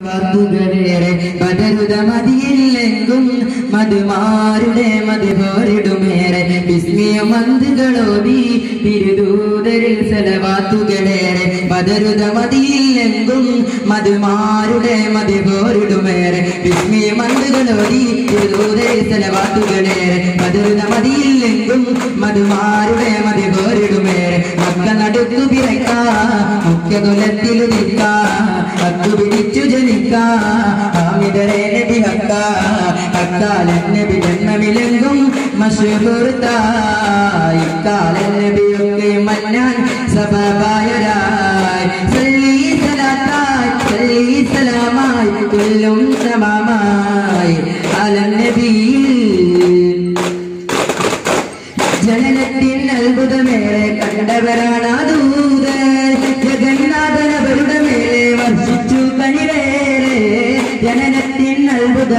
വാക്കുകളേറെ പതരുത മതിയില്ലെങ്കും മധുമാരുടെ മതി പോരിടുമേറെ വിസ്മയ മന്തുകളോടി തിരുദൂതരിൽ സലവാത്തുകളേറെ. പതരുത മതിയില്ലെങ്കും മധുമാരുടെ മതി പോരിടുമേറെ വിസ്മയ മന്തുകളോടി തിരുദൂതരിൽ സലവാത്തുകളേറെ. പതരുത മതിയില്ലെങ്കും മധുമാരുടെ മതി മക്ക നടുക്കു പിറക്കാ മുഖ്യ കുലത്തിലു ഹാമിദരെ നബി നബി മന്നാൻ സല്ലി സല്ലി കൊല്ലും സമാമായി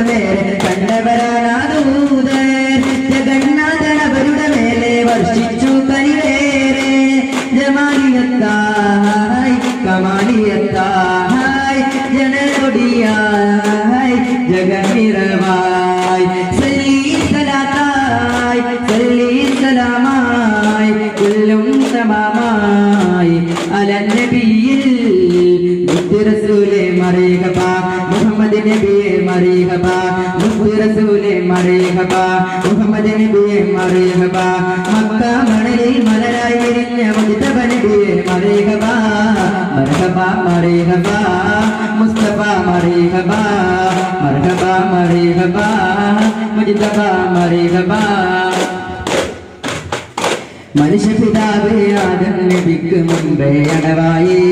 അത്ഭുതമേറെ കണ്ടവരാണ് ദൂതർ ജഗന്നാഥനവരുടെ മേലെ വർഷിച്ചു കനിവേറെ ജമാലിയത്തായി കമാലിയത്തായി ജനകൊടിയായി ജഗന്നിറവായി. സല്ലി സലാത്തായി സല്ലി സലാമായി കൊല്ലും തമാമായി അലനബിയിൽ മുത്തുറസൂലെ മറിയഹബ മുഹമ്മദ് നബിയെ മറിയഹബ മുത്തുറസൂലെ മറിയഹബ മുഹമ്മദ് നബിയെ മറിയഹബ മക്ക മണലിൽ മലരായി വിരിഞ്ഞ മുസ്തഫ നബിയെ മറിയഹബ മർഹബ മറിയഹബ മുസ്തഫ മറിയഹബ മർഹബ മറിയഹബ മുജ്തബ മറിയഹബ മനുഷ്യപിതാവേ ആദം നബിക്ക് മുമ്പേ അടവായേ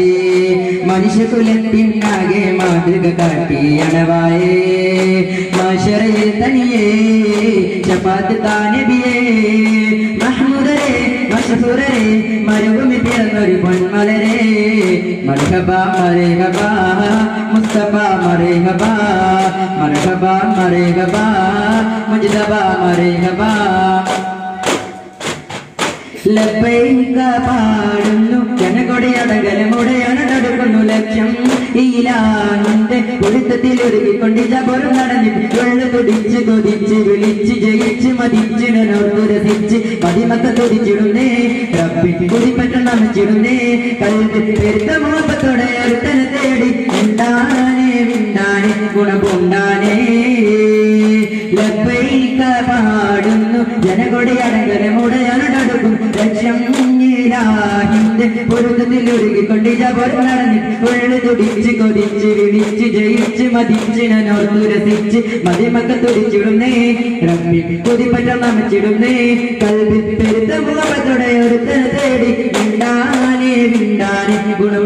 മനുഷ്യകുലത്തിനാകെ മാതൃക കാട്ടിയണവായേ. മാഷറേ തനിയേ ചപ്പാത്ത് താനബിയേ. മഹ്മൂദരെ മഷഹൂരരെ മരുഭൂമി പിറന്നൊരു പൊന്മലരെ. മർഹബ മരേഹബ മുസ്തഫ മരേഹബ മർഹബ മരേഹബ മുജ്തബ മരേഹബ ലബൈക പാടുന്നു. ജനകൊടിയടകലമുടയാണ് തടുക്കുന്നു ലക്ഷ്യം. ഈലാന്റെ പൊരുത്തത്തിൽ ഒരുക്കിക്കൊണ്ട് ജബറും നടന്നിട്ട് വെള്ള തുടിച്ച് കൊതിച്ച് വിളിച്ച് ജയിച്ച് മതിച്ച് നോർത്തു രസിച്ച് മതിമക്ക തുടിച്ചിടുന്നേ റബ്ബി കുതിപ്പറ്റ നമിച്ചിടുന്നേ കൽവ് പെരുത്ത തേടി ഉണ്ടാനേ വിണ്ടാനേ ഗുണപുണ്ടാനേ. ലബൈക പാടുന്നു. ജനകൊടിയടകല അടങ്കലമുടയാണടുക്കും ദേശം നീലാഹിന്റെ പൊരുത്തത്തിൽ ഒരുകിക്കൊണ്ടിജ പൊരുളണി ഉള്ളു തുടിച്ച് കൊതിച്ച് വിളിച്ച് ജയിച്ച് മതിച്ച് ഞാനോർത്തു രസിച്ച് മതിമക്ക തുടിച്ചിടുന്നേ. റബ്ബി കൊതിപ്പറ്റ നമിച്ചിടുന്നേ. കൽവി പെരുത്ത മുഖത്തുടയൊരുത്തനെ തേടി വിണ്ടാനെ വിണ്ടാനെ ഗുണം